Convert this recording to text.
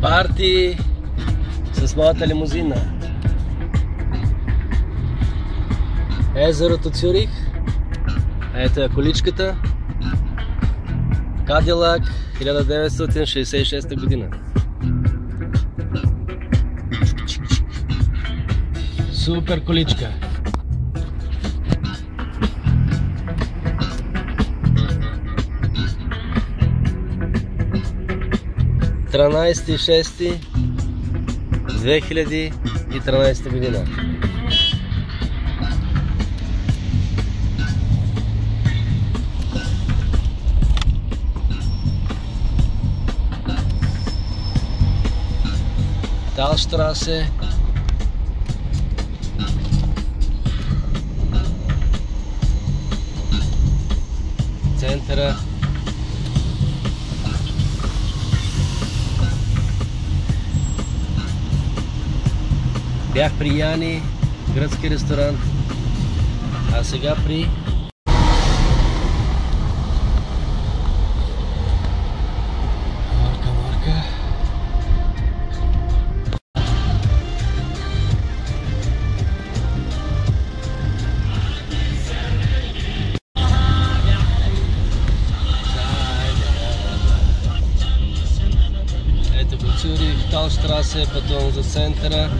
Парти с моята лимузина. Езерото Цюрих. Ето е количката. Кадилак 1966 година. Супер количка. Тринайсти шести 2013 година. Талштрасе. Центъра. Бях при Яни, гръцки ресторант, а сега при Цюрих, Талштрасе, потом за центъра.